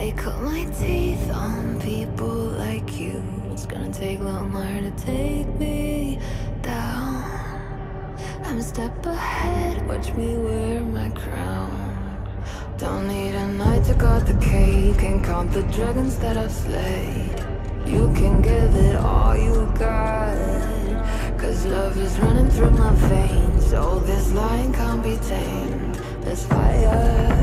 I cut my teeth on people like you. It's gonna take a lot more to take me down. I'm a step ahead, watch me wear my crown. Don't need a knight to cut the cake and count the dragons that I've slayed. You can give it all you got. Cause love is running through my veins. All this lion can't be tamed. There's fire.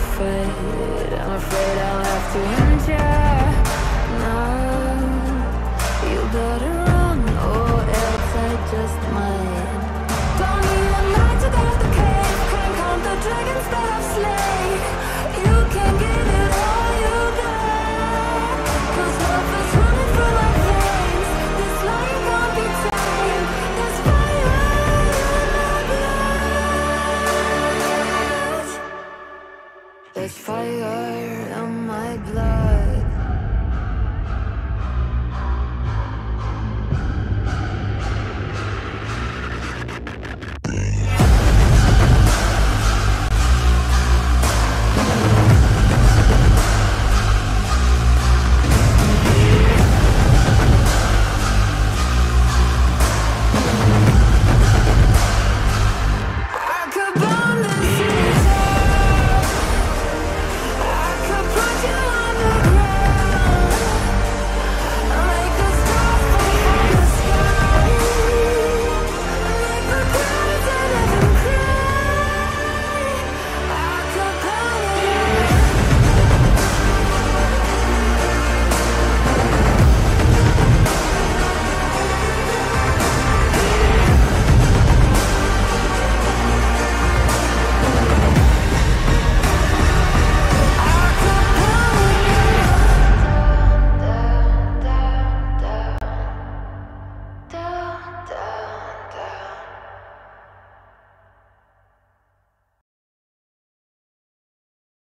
afraid I'm afraid I'll have to end ya. Now You better run or else I just might. Don't need a knight to go the cave Can't count the dragons that I've slain There's fire in my blood.